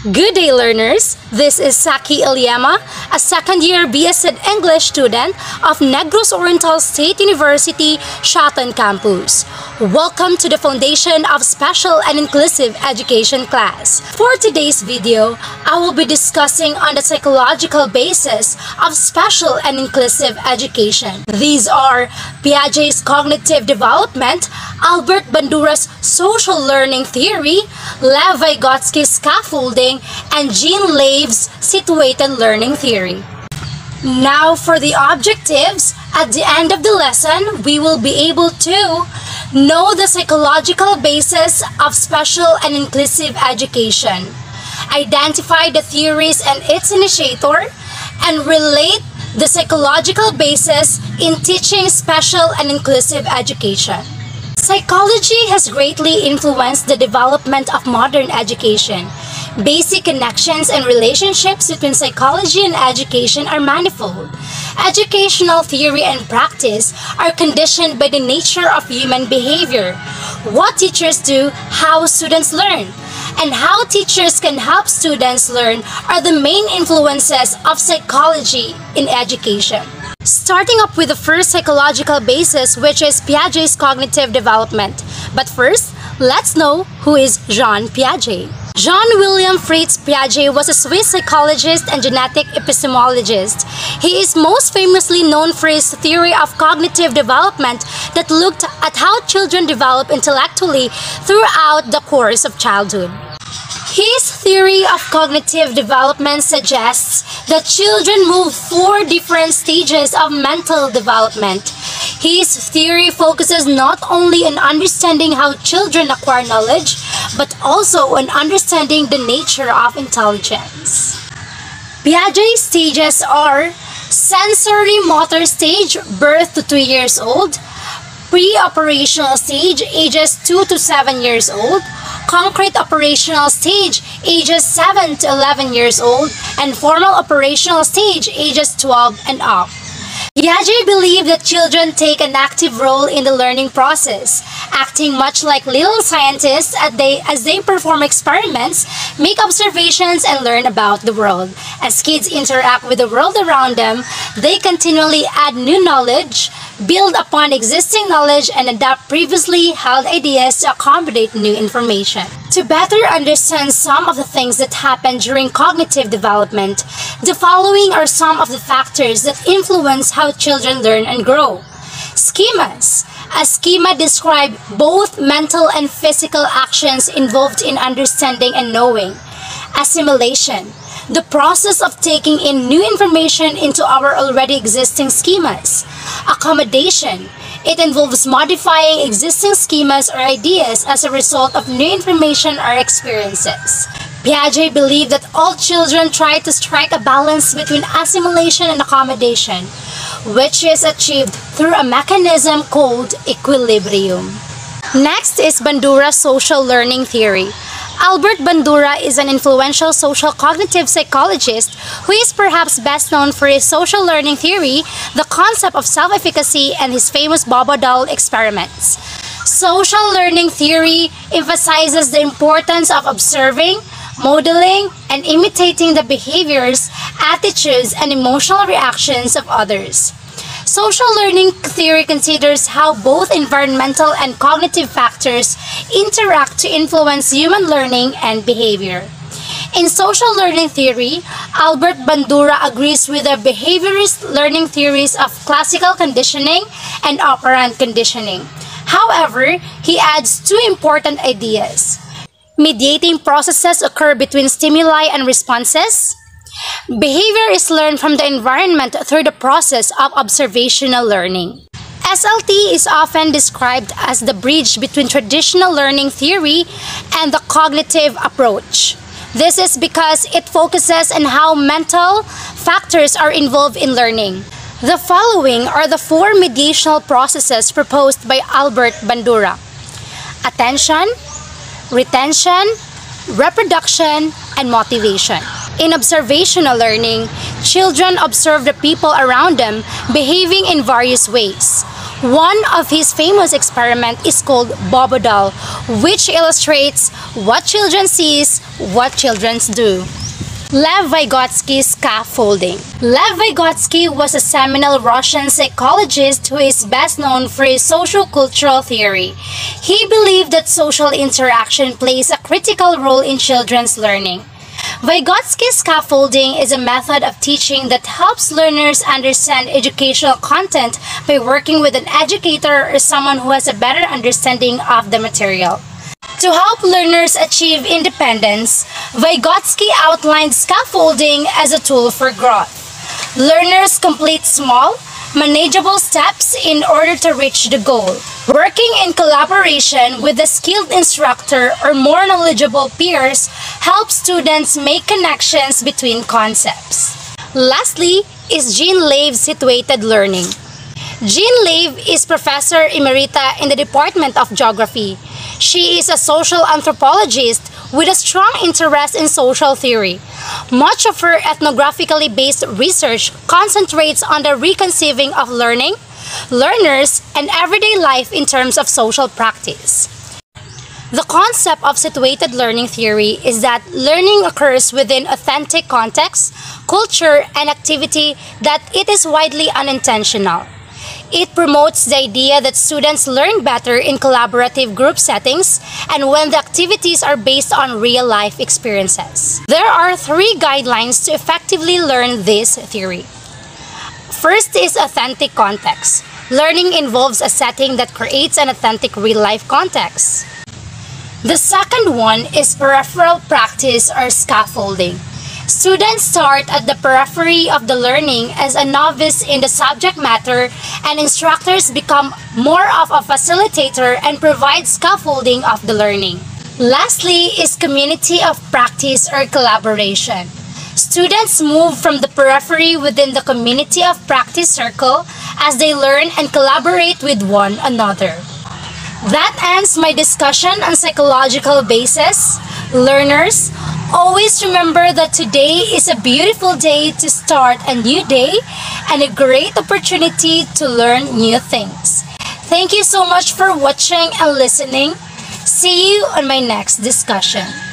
Good day, learners. This is Saki Ellema, a second year BS Ed English student of Negros Oriental State University, Siaton Campus. Welcome to the Foundation of Special and Inclusive Education class. For today's video, I will be discussing on the psychological basis of special and inclusive education. These are Piaget's cognitive development, Albert Bandura's social learning theory, Lev Vygotsky's scaffolding, and Jean Lave's situated learning theory. Now for the objectives, at the end of the lesson, we will be able to know the psychological basis of special and inclusive education, identify the theories and its initiator, and relate the psychological basis in teaching special and inclusive education. Psychology has greatly influenced the development of modern education. Basic connections and relationships between psychology and education are manifold. Educational theory and practice are conditioned by the nature of human behavior. What teachers do, how students learn, and how teachers can help students learn are the main influences of psychology in education. Starting up with the first psychological basis, which is Piaget's cognitive development. But first, let's know who is Jean Piaget. Jean William Fritz Piaget was a Swiss psychologist and genetic epistemologist. He is most famously known for his theory of cognitive development that looked at how children develop intellectually throughout the course of childhood. His theory of cognitive development suggests that children move four different stages of mental development. His theory focuses not only on understanding how children acquire knowledge, but also on understanding the nature of intelligence. Piaget's stages are sensorimotor stage, birth to 2 years old, pre-operational stage, ages 2 to 7 years old, concrete operational stage, ages 7 to 11 years old, and formal operational stage, ages 12 and up. Piaget believed that children take an active role in the learning process, acting much like little scientists as they, as they perform experiments, make observations, and learn about the world. As kids interact with the world around them, they continually add new knowledge, build upon existing knowledge, and adapt previously held ideas to accommodate new information. To better understand some of the things that happen during cognitive development, the following are some of the factors that influence how children learn and grow. Schemas. A schema describes both mental and physical actions involved in understanding and knowing. Assimilation. The process of taking in new information into our already existing schemas. Accommodation. It involves modifying existing schemas or ideas as a result of new information or experiences. Piaget believed that all children try to strike a balance between assimilation and accommodation, which is achieved through a mechanism called equilibrium. Next is Bandura's social learning theory. Albert Bandura is an influential social cognitive psychologist who is perhaps best known for his social learning theory, the concept of self-efficacy, and his famous Bobo doll experiments. Social learning theory emphasizes the importance of observing, modeling, and imitating the behaviors, attitudes, and emotional reactions of others. Social learning theory considers how both environmental and cognitive factors interact to influence human learning and behavior. In social learning theory, Albert Bandura agrees with the behaviorist learning theories of classical conditioning and operant conditioning. However, he adds two important ideas. Mediating processes occur between stimuli and responses, Behavior is learned from the environment through the process of observational learning. SLT is often described as the bridge between traditional learning theory and the cognitive approach. This is because it focuses on how mental factors are involved in learning. The following are the four mediational processes proposed by Albert Bandura. Attention, retention, reproduction, and motivation. In observational learning, children observe the people around them behaving in various ways. One of his famous experiment is called Bobo doll, which illustrates what children sees, what children do. Lev Vygotsky's scaffolding. Lev Vygotsky was a seminal Russian psychologist who is best known for his social cultural theory. He believed that social interaction plays a critical role in children's learning. Vygotsky scaffolding is a method of teaching that helps learners understand educational content by working with an educator or someone who has a better understanding of the material. To help learners achieve independence, Vygotsky outlined scaffolding as a tool for growth. Learners complete small, manageable steps in order to reach the goal. Working in collaboration with a skilled instructor or more knowledgeable peers helps students make connections between concepts. Lastly is Jean Lave's situated learning. Jean Lave is Professor Emerita in the Department of Geography. She is a social anthropologist with a strong interest in social theory. Much of her ethnographically based research concentrates on the reconceiving of learning, learners, and everyday life in terms of social practice. The concept of situated learning theory is that learning occurs within authentic context, culture, and activity that it is widely unintentional. It promotes the idea that students learn better in collaborative group settings and when the activities are based on real-life experiences. There are three guidelines to effectively learn this theory. First is authentic context. Learning involves a setting that creates an authentic real-life context. The second one is peripheral practice or scaffolding. Students start at the periphery of the learning as a novice in the subject matter and instructors become more of a facilitator and provide scaffolding of the learning. Lastly is community of practice or collaboration. Students move from the periphery within the community of practice circle as they learn and collaborate with one another. That ends my discussion on psychological basis. Learners, Always remember that today is a beautiful day to start a new day and a great opportunity to learn new things. Thank you so much for watching and listening. See you on my next discussion.